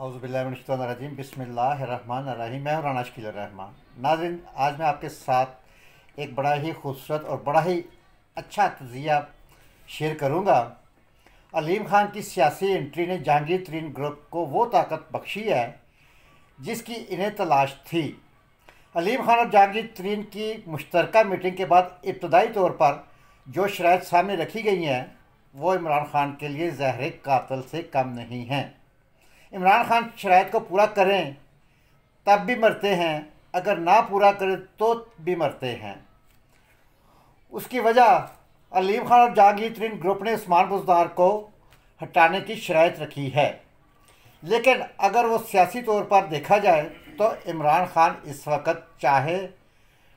अज़बिल्लाजीम बसमीम मैं राना शकील रहमान नाजिन आज मैं आपके साथ एक बड़ा ही खूबसूरत और बड़ा ही अच्छा तजिया शेयर करूँगा। अलीम ख़ान की सियासी एंट्री ने जहांगीर तरीन ग्रुप को वो ताकत बख्शी है, जिसकी इन्हें तलाश थी। अलीम ख़ान और जहांगीर तरीन की मुश्तर मीटिंग के बाद इब्तदाई तौर पर जो शरात सामने रखी गई हैं, वो इमरान ख़ान के लिए जहर कातल से कम नहीं हैं। इमरान खान शरात को पूरा करें, तब भी मरते हैं। अगर ना पूरा करें तो भी मरते हैं। उसकी वजह अलीम खान और जहांगीर तरीन ग्रुप ने उस्मान बुजदार को हटाने की शरात रखी है। लेकिन अगर वो सियासी तौर पर देखा जाए तो इमरान खान इस वक्त चाहे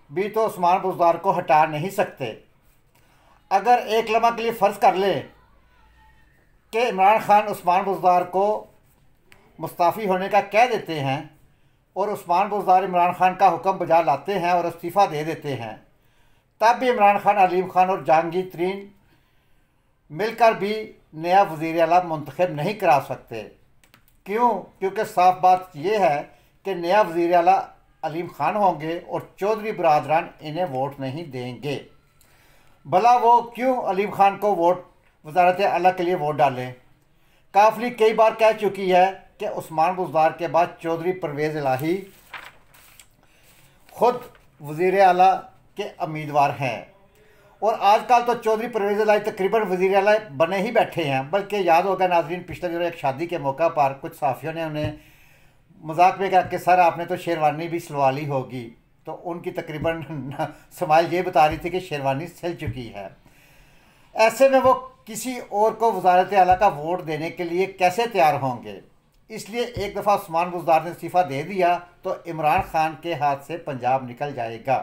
भी तो उस्मान बुजदार को हटा नहीं सकते। अगर एक लम्हा के लिए फ़र्ज़ कर ले कि इमरान खान उस्मान बुजदार को मुस्ताफ़ी होने का कह देते हैं और उस्मान बुजदार इमरान खान का हुक्म बजा लाते हैं और इस्तीफ़ा दे देते हैं। तब भी इमरान खान, अलीम खान और जहांगीर तरीन मिलकर भी नया वज़ी अला मंतखब नहीं करा सकते। क्यों? क्योंकि साफ़ बात यह है कि नया वज़ी अला अलीम खान होंगे और चौधरी बरदरान इन्हें वोट नहीं देंगे। भला वो क्यों अलीम खान को वोट, वजारत अला के लिए वोट डालें? काफली कई बार कह चुकी है कि उस्मान बुजदार के बाद चौधरी परवेज़ इलाही ख़ुद वज़ी अला के उम्मीदवार हैं। और आजकल तो चौधरी परवेज़ इलाही तकरीबन वज़ी अला बने ही बैठे हैं, बल्कि याद होगा नाजरीन, पिछले दिनों एक शादी के मौका पर कुछ साफियों ने उन्हें मज़ाक में कहा कि, सर, आपने तो शेरवानी भी सिलवा ली होगी। तो उनकी तकरीबन समाइल ये बता रही थी कि शेरवानी सिल चुकी है। ऐसे में वो किसी और को वजारत अला का वोट देने के लिए कैसे तैयार होंगे? इसलिए एक दफ़ा उस्मान बुजदार ने इस्तीफ़ा दे दिया तो इमरान खान के हाथ से पंजाब निकल जाएगा।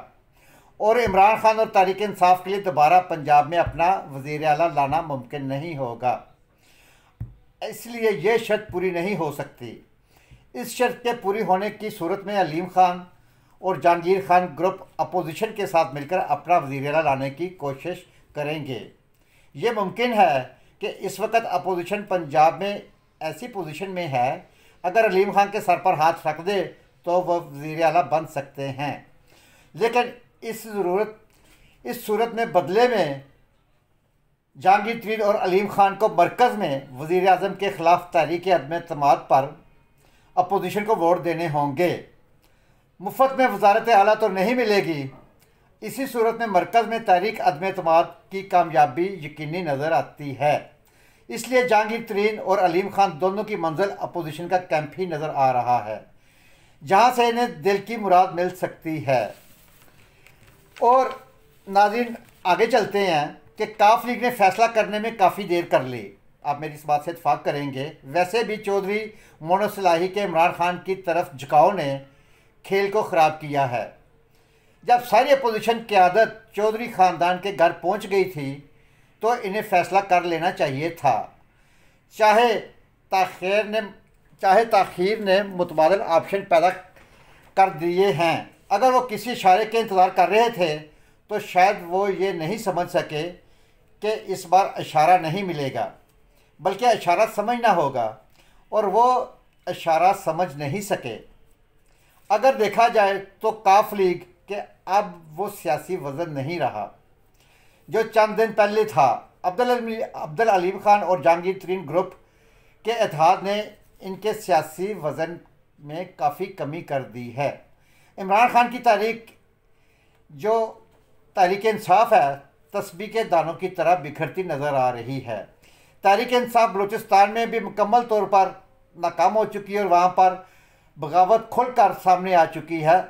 और इमरान खान और तारीख इंसाफ के लिए दोबारा पंजाब में अपना वज़ीर अला लाना मुमकिन नहीं होगा। इसलिए ये शर्त पूरी नहीं हो सकती। इस शर्त के पूरी होने की सूरत में अलीम खान और जहांगीर खान ग्रुप अपोजिशन के साथ मिलकर अपना वज़ीर अला लाने की कोशिश करेंगे। ये मुमकिन है कि इस वक्त अपोजिशन पंजाब में ऐसी पोजीशन में है अगर अलीम खान के सर पर हाथ रख दे तो वह वज़ीर अला बन सकते हैं। लेकिन इस ज़रूरत, इस सूरत में बदले में जहांगीर तरीन और अलीम खान को मरकज़ में वज़ी अजम के ख़िलाफ़ तहरीक अदम अतमाद पर अपोजिशन को वोट देने होंगे। मुफ़्त में वजारत आला तो नहीं मिलेगी। इसी सूरत में मरकज़ में तहरीक अदम अतमाद की कामयाबी यकीनी नज़र आती है। इसलिए जहांगीर तरीन और अलीम खान दोनों की मंजिल अपोजिशन का कैंप ही नज़र आ रहा है, जहाँ से इन्हें दिल की मुराद मिल सकती है। और नाजिन आगे चलते हैं कि काफ लीग ने फैसला करने में काफ़ी देर कर ली। आप मेरी इस बात से इतफाक़ करेंगे। वैसे भी चौधरी मोनोसलाही के इमरान खान की तरफ़ झुकाव ने खेल को ख़राब किया है। जब सारी अपोजिशन क्यादत चौधरी ख़ानदान के घर पहुँच गई थी तो इन्हें फैसला कर लेना चाहिए था। चाहे ताखिर ने चाहे ताखीर ने मुतबादल ऑप्शन पैदा कर दिए हैं। अगर वो किसी इशारे के इंतज़ार कर रहे थे तो शायद वो ये नहीं समझ सके कि इस बार इशारा नहीं मिलेगा। बल्कि इशारा समझना होगा, और वो इशारा समझ नहीं सके। अगर देखा जाए तो काफ लीग के अब वो सियासी वज़न नहीं रहा। जो चंद दिन पहले था, अब्दुल अब्दुल अलीम खान और जहांगीर तरीन ग्रुप के एतहाद ने इनके सियासी वज़न में काफ़ी कमी कर दी है। इमरान खान की तारीख, जो तारीख इंसाफ है तस्बी के दानों की तरह बिखरती नज़र आ रही है। तारीख इंसाफ बलूचिस्तान में भी मुकम्मल तौर पर नाकाम हो चुकी है और वहाँ पर बगावत खुल कर सामने आ चुकी है,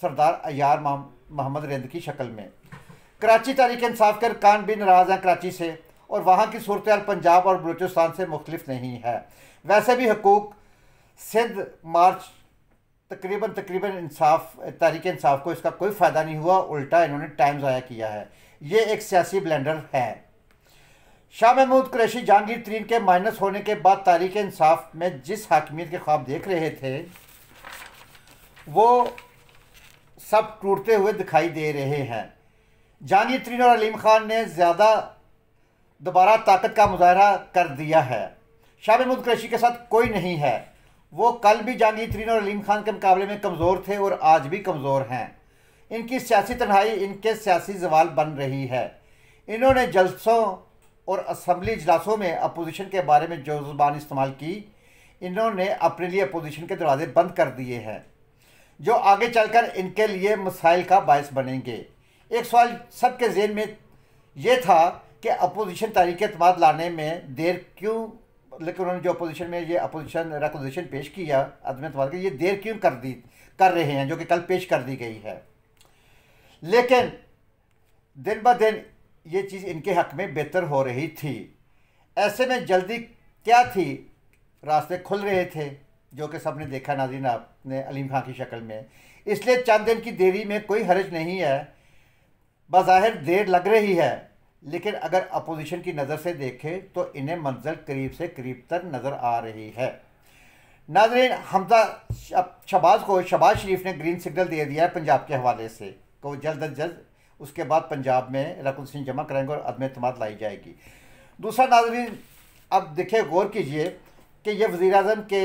सरदार अयार मोहम्मद रिंद की शक्ल में। कराची तारीख इंसाफ के अरकान भी नाराज़ हैं कराची से, और वहाँ की सूरत पंजाब और बलूचिस्तान से मुख्तफ नहीं है। वैसे भी हकूक सिंध मार्च तकरीबन तकरीबन इंसाफ, तारीख इंसाफ को इसका कोई फ़ायदा नहीं हुआ, उल्टा इन्होंने टाइम ज़ाया किया है। ये एक सियासी ब्लेंडर है। शाह महमूद कुरैशी जहांगीर तरीन के माइनस होने के बाद तारीख इंसाफ में जिस हाकमियत के ख्वाब देख रहे थे, वो सब टूटते हुए दिखाई दे रहे हैं। जहांगीर तरीन और अलीम खान ने ज़्यादा दोबारा ताकत का मुजाहरा कर दिया है। शाह महमूद क्रैशी के साथ कोई नहीं है। वो कल भी जहांगीर तरीन और अलीम खान के मुकाबले में कमज़ोर थे और आज भी कमज़ोर हैं। इनकी सियासी तनहाई, इनके सियासी जवाल बन रही है। इन्होंने जलसों और असम्बली इजलासों में अपोजिशन के बारे में जो ज़ुबान इस्तेमाल की, इन्होंने अपने लिए अपोजिशन के दरवाजे बंद कर दिए हैं, जो आगे चलकर इनके लिए मसाइल का बायस बनेंगे। एक सवाल सबके जेन में ये था कि अपोजिशन तारीख अतमाद लाने में देर क्यों, लेकिन उन्होंने जो अपोजिशन में ये अपोजिशन रेकोजिशन पेश किया अदम अतमाद के ये देर क्यों कर दी, कर रहे हैं, जो कि कल पेश कर दी गई है। लेकिन दिन ब दिन ये चीज़ इनके हक में बेहतर हो रही थी। ऐसे में जल्दी क्या थी? रास्ते खुल रहे थे, जो कि सबने देखा, नाजीन आपने, अलीम खां की शक्ल में। इसलिए चंद दिन की देरी में कोई हर्ज नहीं है बाहिर देर लग रही है, लेकिन अगर अपोजिशन की नज़र से देखें तो इन्हें मंजिल करीब से करीब तक नज़र आ रही है। नाजरीन, हमजा शबाज को शबाज शरीफ ने ग्रीन सिग्नल दे दिया है पंजाब के हवाले से, को जल्द अज जल्द उसके बाद पंजाब में रकुल सिंह जमा कराएँगे और अदम अतमाद लाई जाएगी। दूसरा नाजरीन, अब देखिए, गौर कीजिए कि यह वज़ी अजम के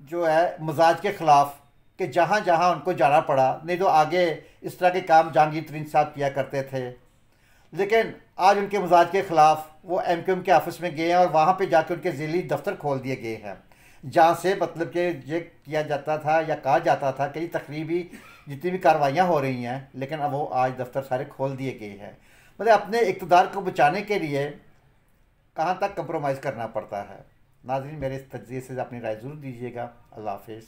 जो है मजाज के ख़िलाफ़ कि जहाँ जहाँ उनको जाना पड़ा, नहीं तो आगे इस तरह के काम जहांगीर तरीन साहब किया करते थे। लेकिन आज उनके मजाज के ख़िलाफ़ वो एम क्यू एम के ऑफ़िस में गए हैं और वहाँ पे जाके उनके ज़िली दफ्तर खोल दिए गए हैं। जहाँ से मतलब कि ये किया जाता था या कहा जाता था कि तकरीबी जितनी भी कार्रवाइयाँ हो रही हैं, लेकिन अब वो आज दफ्तर सारे खोल दिए गए हैं। मतलब अपने इकतदार को बचाने के लिए कहाँ तक कंप्रोमाइज़ करना पड़ता है? नाजरीन, मेरे इस तजिए से अपनी राय ज़रूर दीजिएगा। अल्लाह हाफिज़।